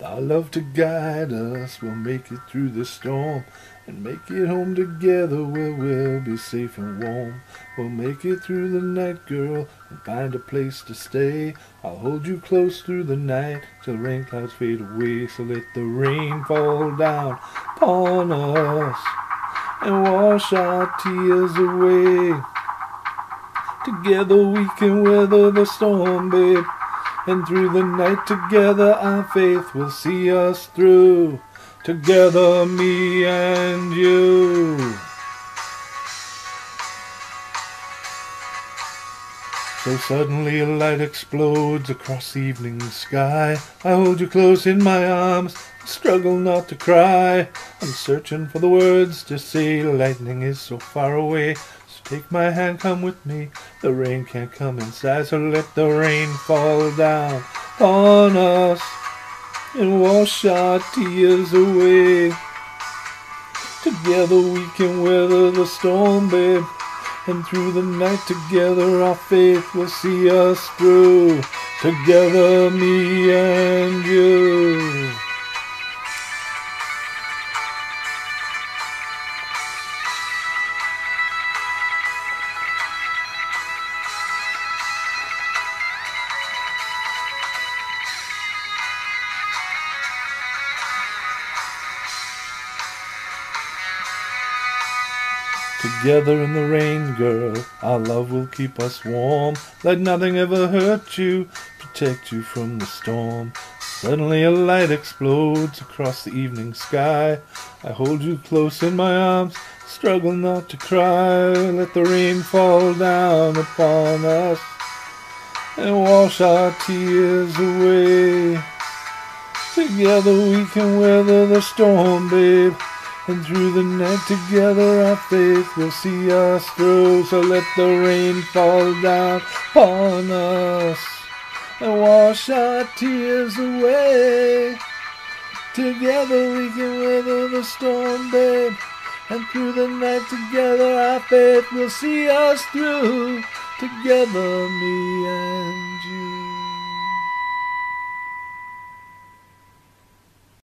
Our love to guide us, we'll make it through the storm and make it home together where we'll be safe and warm. We'll make it through the night, girl, and find a place to stay. I'll hold you close through the night till rain clouds fade away. So let the rain fall down upon us and wash our tears away. Together we can weather the storm, babe. And through the night together our faith will see us through. Together, me and you. So suddenly a light explodes across the evening sky. I hold you close in my arms, struggle not to cry. I'm searching for the words to say, lightning is so far away. Take my hand, come with me. The rain can't come inside, so let the rain fall down on us and wash our tears away. Together we can weather the storm, babe. And through the night together our faith will see us through. Together, me and you. Together in the rain, girl, our love will keep us warm. Let nothing ever hurt you, protect you from the storm. Suddenly a light explodes across the evening sky. I hold you close in my arms, struggle not to cry. Let the rain fall down upon us and wash our tears away. Together we can weather the storm, babe. And through the night together our faith will see us through. So let the rain fall down upon us and wash our tears away. Together we can weather the storm, babe. And through the night together our faith will see us through. Together, me and you.